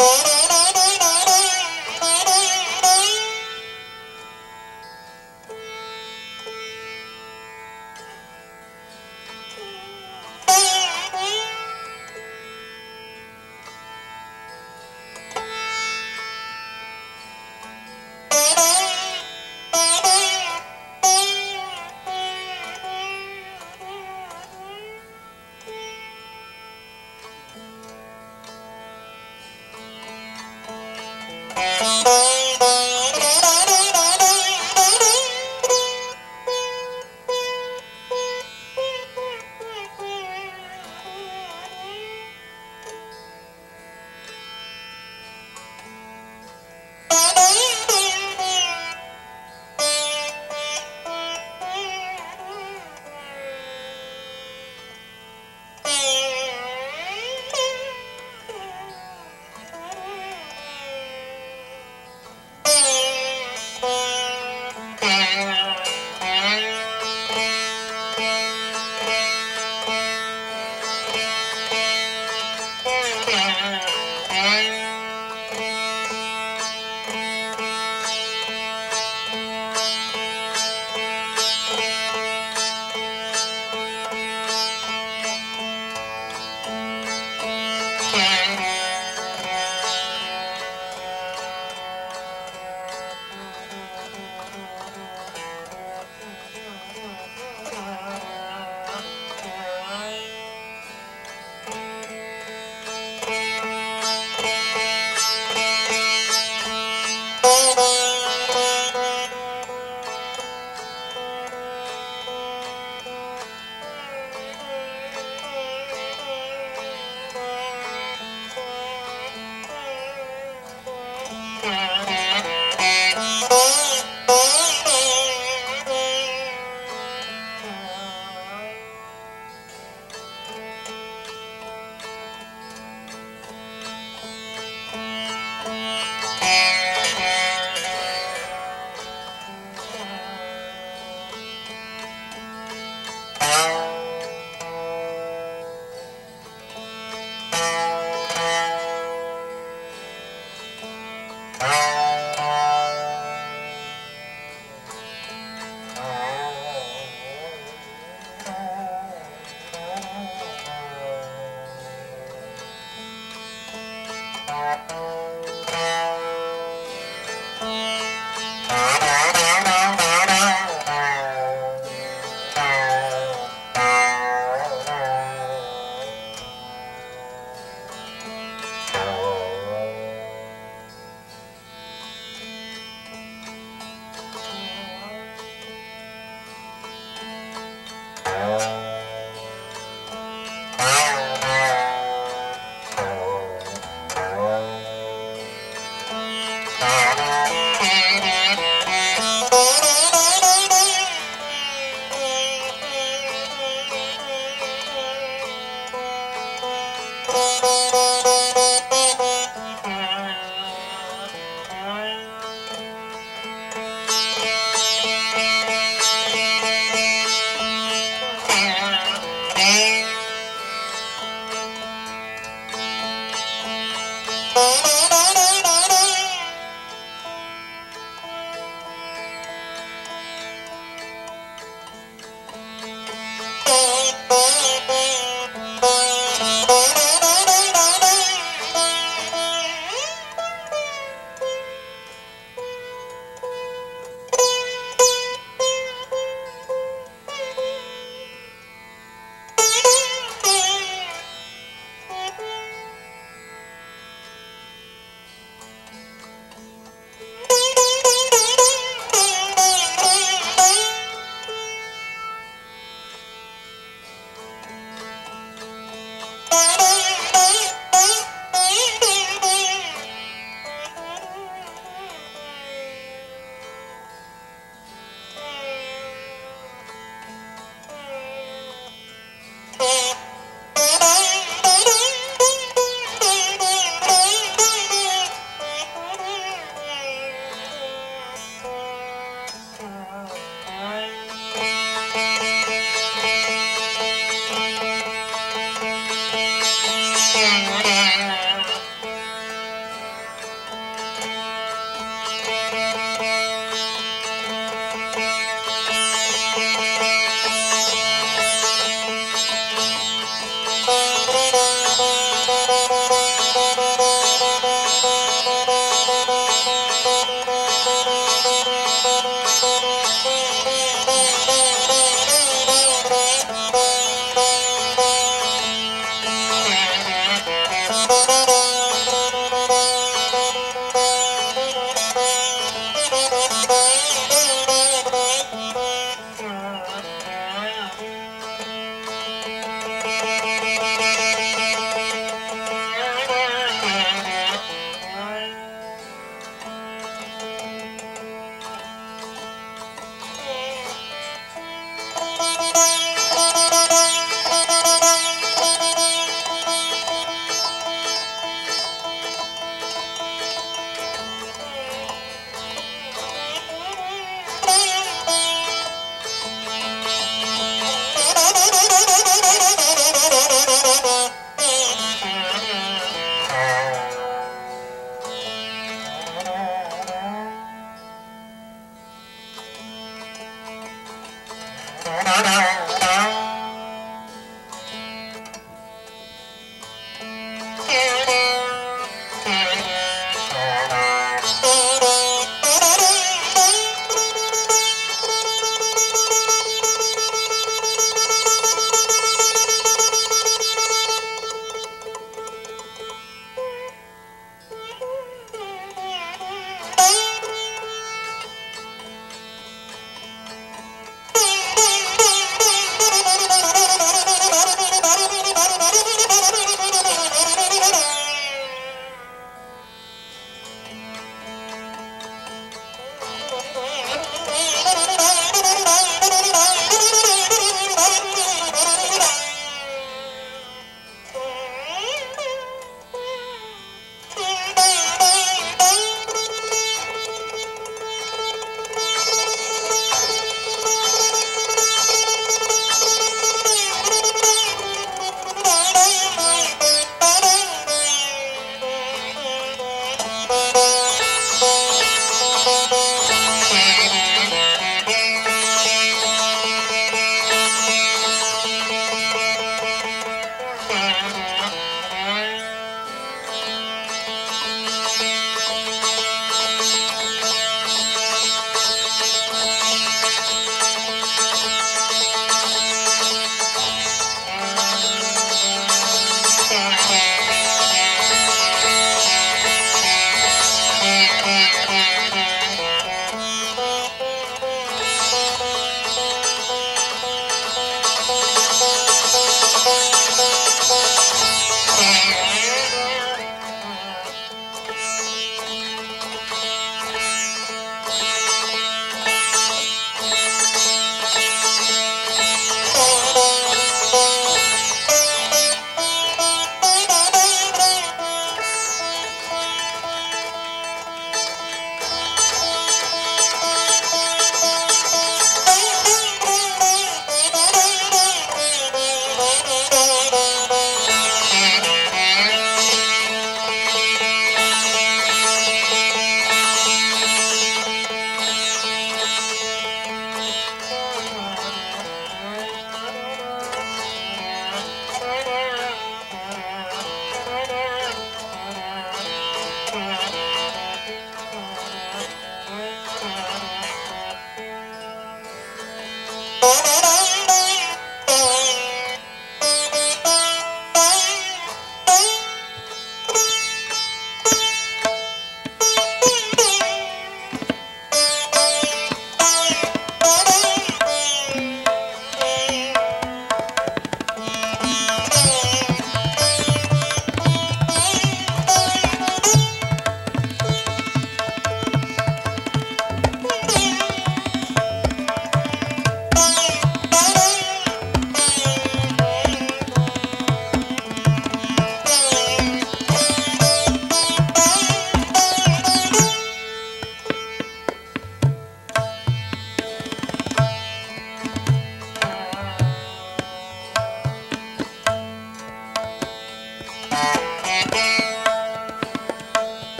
Oh.